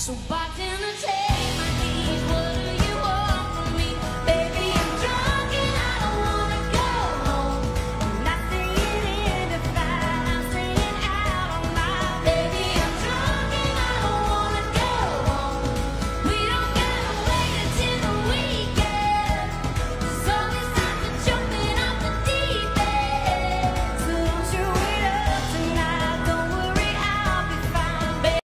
So back in the day.